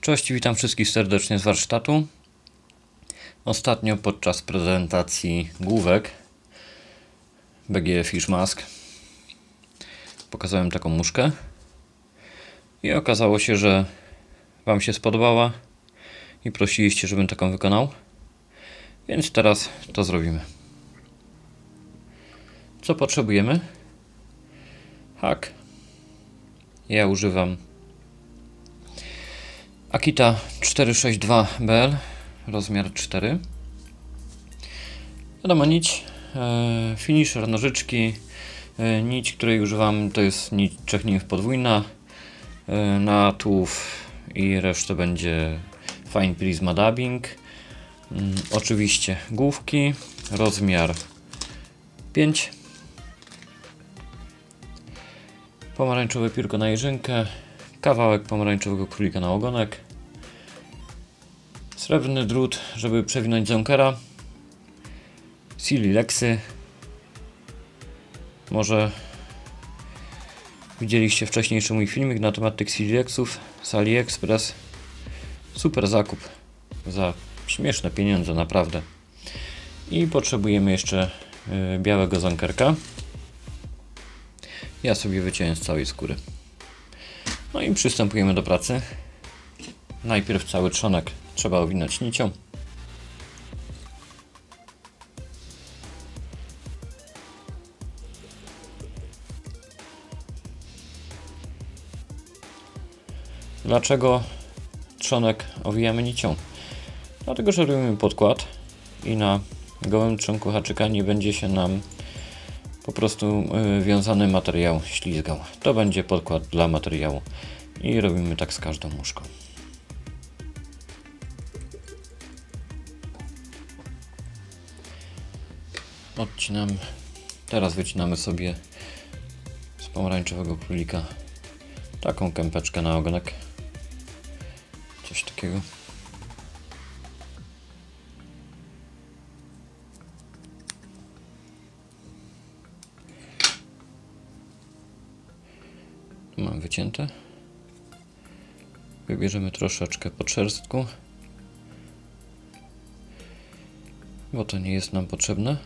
Cześć, witam wszystkich serdecznie z warsztatu. Ostatnio podczas prezentacji główek BG Fish Mask pokazałem taką muszkę i okazało się, że Wam się spodobała i prosiliście, żebym taką wykonał. Więc teraz to zrobimy. Co potrzebujemy? Hak. Ja używam Akita 462BL, rozmiar 4. Wiadomo, nić, e, finisher, nożyczki, e, nić, której używam to jest nić czechniów podwójna, e, na tułów i resztę będzie Fine Prisma Dubbing. Mm, oczywiście główki, rozmiar 5. Pomarańczowe piórko na jeżynkę, kawałek pomarańczowego królika na ogonek, srebrny drut, żeby przewinąć ząkera, Sililexy, może widzieliście wcześniejszy mój filmik na temat tych Sililexów. Z AliExpress, super zakup za śmieszne pieniądze naprawdę i potrzebujemy jeszcze y, białego ząkerka ja sobie wyciąłem z całej skóry no i przystępujemy do pracy. Najpierw cały trzonek trzeba owinąć nicią. Dlaczego trzonek owijamy nicią? Dlatego, że robimy podkład i na gołym trzonku haczyka nie będzie się nam po prostu y, wiązany materiał ślizgał. To będzie podkład dla materiału i robimy tak z każdą muszką. Odcinamy. Teraz wycinamy sobie z pomarańczowego królika taką kępeczkę na ogonek. Coś takiego. Mam wycięte. Wybierzemy troszeczkę podszerstku, bo to nie jest nam potrzebne,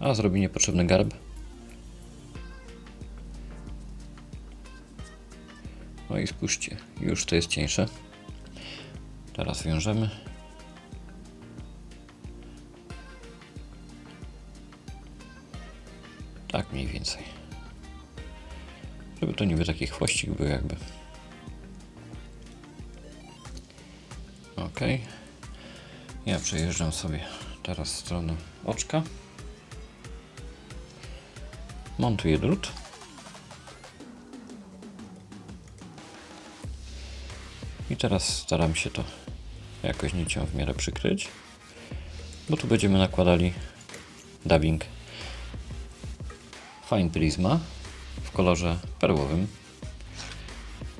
a zrobi niepotrzebny garb. No i spójrzcie, już to jest cieńsze. Teraz wiążemy. Tak mniej więcej. Żeby to niby taki chwościk był jakby. Ok. Ja przejeżdżam sobie teraz w stronę oczka. Montuję drut. I teraz staram się to jakoś nicią w miarę przykryć, bo tu będziemy nakładali dubbing Fine Prisma kolorze perłowym.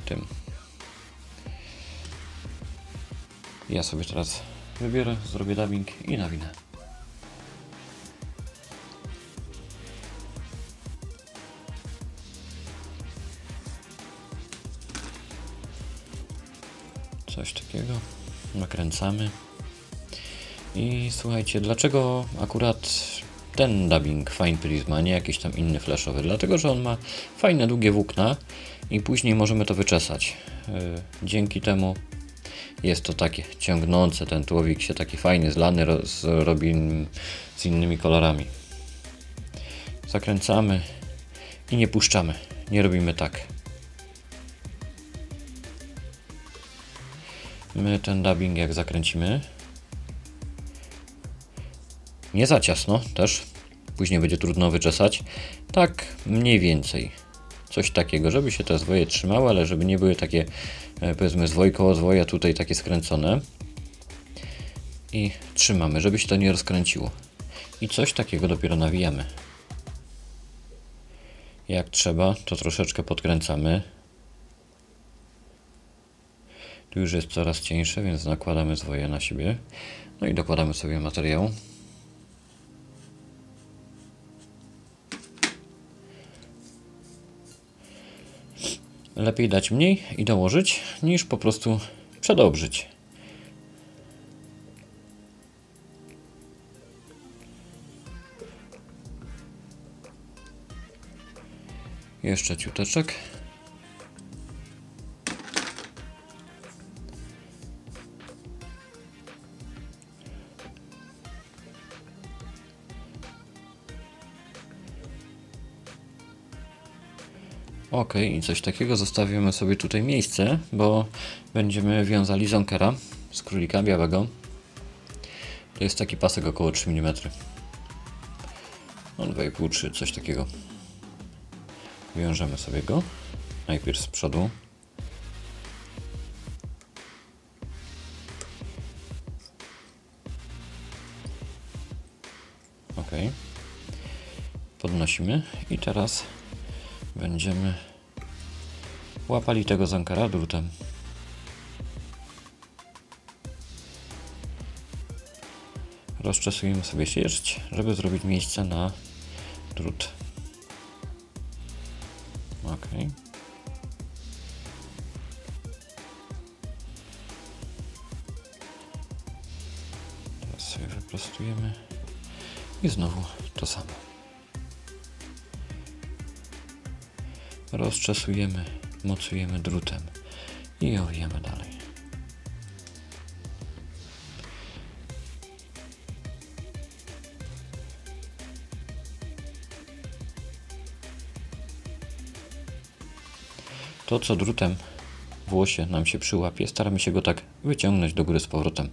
Tym. Ja sobie teraz wybiorę, zrobię dubbing i nawinę. Coś takiego. Nakręcamy. I słuchajcie, dlaczego akurat ten dubbing Fine Prisma, nie jakiś tam inny flashowy, dlatego że on ma fajne długie włókna i później możemy to wyczesać. E, dzięki temu jest to takie ciągnące, ten tułowik się taki fajny, zlany robi z innymi kolorami. Zakręcamy i nie puszczamy, nie robimy tak. My ten dubbing jak zakręcimy, nie za ciasno też, później będzie trudno wyczesać. Tak mniej więcej. Coś takiego, żeby się te zwoje trzymały, ale żeby nie były takie, e, powiedzmy, zwoj koło zwoja tutaj takie skręcone. I trzymamy, żeby się to nie rozkręciło. I coś takiego dopiero nawijamy. Jak trzeba, to troszeczkę podkręcamy. Tu już jest coraz cieńsze, więc nakładamy zwoje na siebie. No i dokładamy sobie materiał. Lepiej dać mniej i dołożyć, niż po prostu przedobrzyć. Jeszcze ciuteczek. Ok, i coś takiego zostawimy sobie tutaj miejsce, bo będziemy wiązali zonkera z królika białego. To jest taki pasek około 3 mm. No 2,5-3, coś takiego. Wiążemy sobie go. Najpierw z przodu. Ok. Podnosimy i teraz będziemy łapali tego zankara drutem. Rozczesujemy sobie sierść, żeby zrobić miejsce na drut. Ok. Teraz sobie wyprostujemy i znowu to samo. Rozczesujemy, mocujemy drutem i owijamy dalej. To, co drutem w łosie nam się przyłapie, staramy się go tak wyciągnąć do góry z powrotem.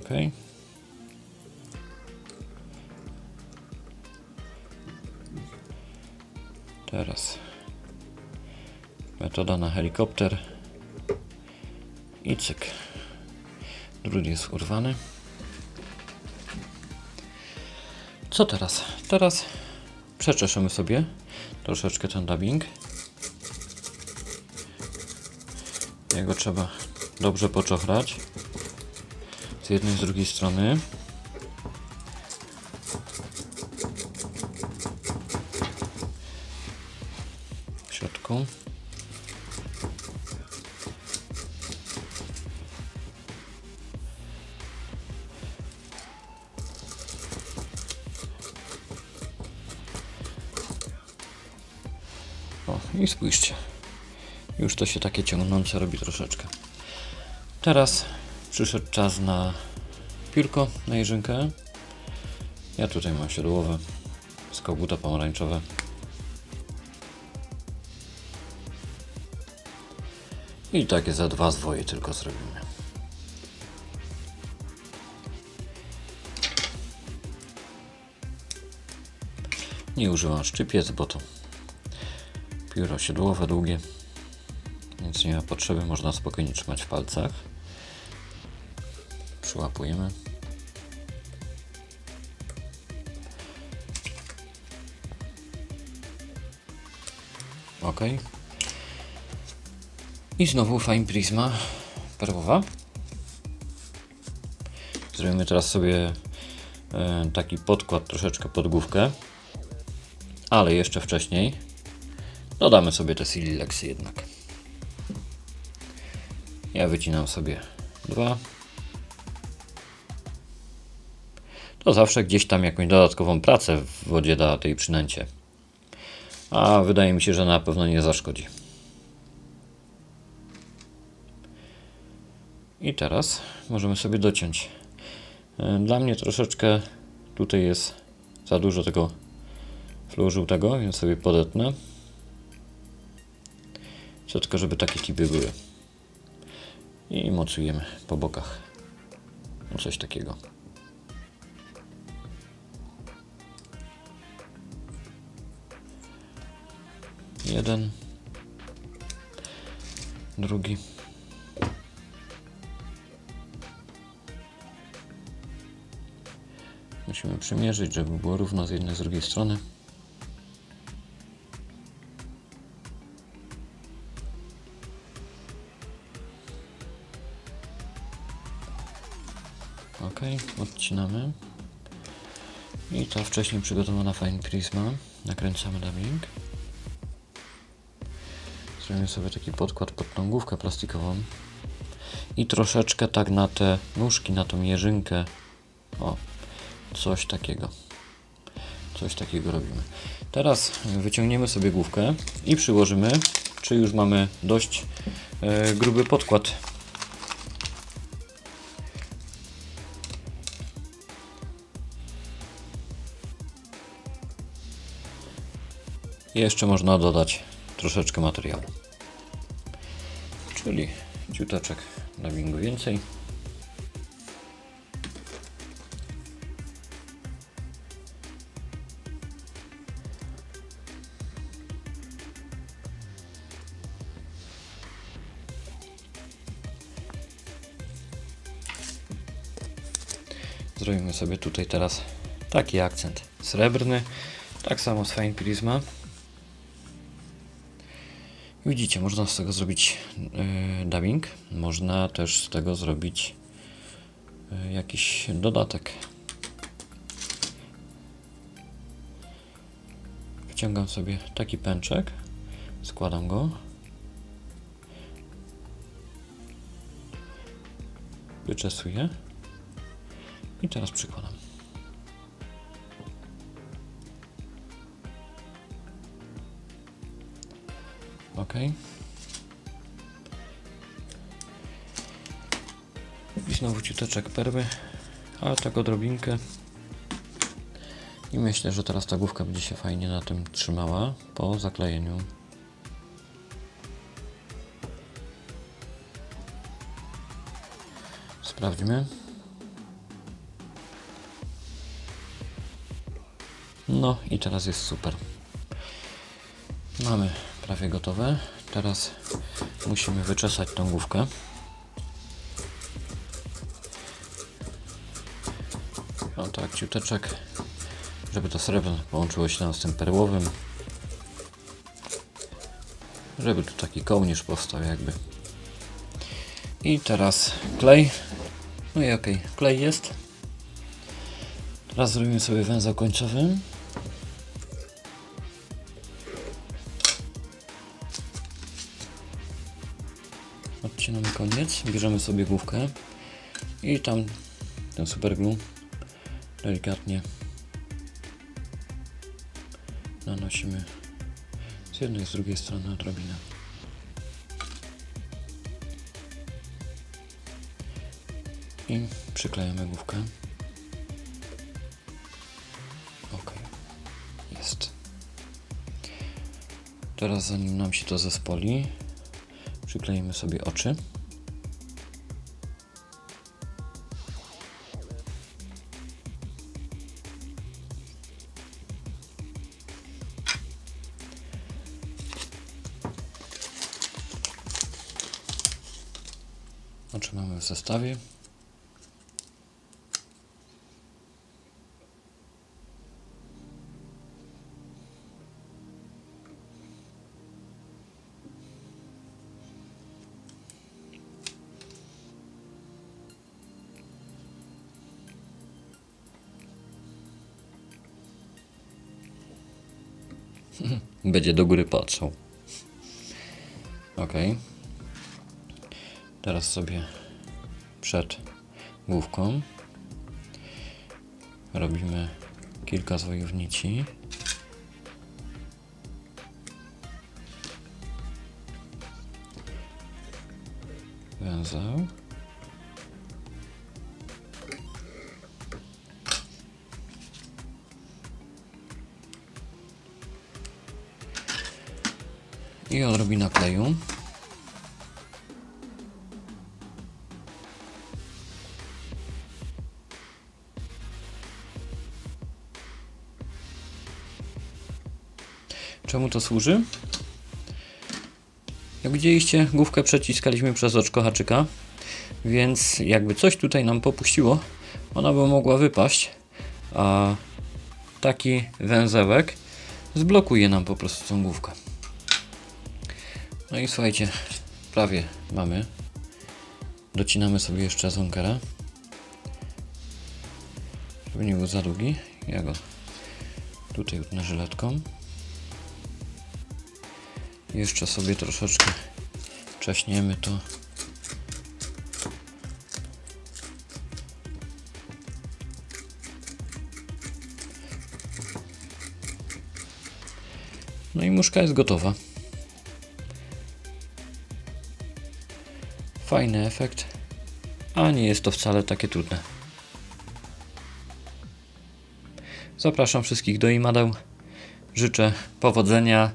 Ok. Teraz metoda na helikopter i cyk. Drut jest urwany. Co teraz? Teraz przeczeszemy sobie troszeczkę ten dubbing. Jego trzeba dobrze poczochrać z jednej z drugiej strony. W środku. O, i spójrzcie. Już to się takie ciągnące robi troszeczkę. Teraz przyszedł czas na piórko, na jeżynkę. Ja tutaj mam siodłowe, z koguta pomarańczowe. I takie za dwa zwoje tylko zrobimy. Nie używam szczypiec, bo to pióro siodłowe, długie, więc nie ma potrzeby, można spokojnie trzymać w palcach. Przyłapujemy. Ok. I znowu Fine Prisma perłowa. Zrobimy teraz sobie e, taki podkład troszeczkę pod główkę. Ale jeszcze wcześniej dodamy sobie te Sililexy jednak. Ja wycinam sobie dwa. To zawsze gdzieś tam jakąś dodatkową pracę w wodzie da tej przynęcie. A wydaje mi się, że na pewno nie zaszkodzi. I teraz możemy sobie dociąć. Dla mnie troszeczkę tutaj jest za dużo tego fluoru żółtego, więc sobie podetnę. Chcę tylko, żeby takie tipy były. I mocujemy po bokach. No coś takiego. Jeden. Drugi. Musimy przymierzyć, żeby było równo z jednej z drugiej strony. Ok, odcinamy. I ta wcześniej przygotowana fine prisma nakręcamy dubbing. Zrobimy sobie taki podkład pod tą główkę plastikową. I troszeczkę tak na te nóżki, na tą jeżynkę. O, coś takiego. Coś takiego robimy. Teraz wyciągniemy sobie główkę i przyłożymy, czy już mamy dość e, gruby podkład. Jeszcze można dodać troszeczkę materiału. Czyli ciuteczek dubbingu więcej. Zrobimy sobie tutaj teraz taki akcent srebrny. Tak samo z Fine Prisma. Widzicie, można z tego zrobić yy, dubbing. Można też z tego zrobić yy, jakiś dodatek. Wyciągam sobie taki pęczek, składam go. Wyczesuję. I teraz przykładam. Ok. I znowu ciuteczek perły, ale tak odrobinkę. I myślę, że teraz ta główka będzie się fajnie na tym trzymała po zaklejeniu. Sprawdźmy. No i teraz jest super. Mamy prawie gotowe. Teraz musimy wyczesać tą główkę. O tak, ciuteczek, żeby to srebrne połączyło się z tym perłowym. Żeby tu taki kołnierz powstał jakby. I teraz klej. No i ok, klej jest. Teraz zrobimy sobie węzeł końcowy. Odcinamy koniec, bierzemy sobie główkę i tam ten super glue delikatnie nanosimy z jednej z drugiej strony odrobinę. I przyklejamy główkę. Ok, jest. Teraz zanim nam się to zespoli, Przykleimy sobie oczy. Oczy mamy w zestawie. Będzie do góry patrzał. Ok. Teraz sobie przed główką robimy kilka zwojów nici. Węzeł. I odrobina kleju. Czemu to służy? Jak widzieliście, główkę przeciskaliśmy przez oczko haczyka, więc jakby coś tutaj nam popuściło, ona by mogła wypaść, a taki węzełek zblokuje nam po prostu tą główkę. No i słuchajcie, prawie mamy. Docinamy sobie jeszcze zonkera. Żeby nie był za długi. Ja go tutaj utnę żyletką. Jeszcze sobie troszeczkę czaśniemy to. No i muszka jest gotowa. Fajny efekt, a nie jest to wcale takie trudne. Zapraszam wszystkich do imadeł. Życzę powodzenia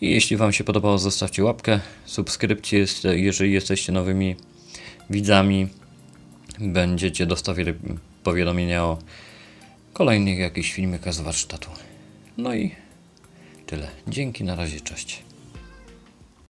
i jeśli Wam się podobało, zostawcie łapkę, subskrypcję, jeżeli jesteście nowymi widzami, będziecie dostawili powiadomienia o kolejnych jakichś filmikach z warsztatu. No i tyle. Dzięki, na razie, cześć.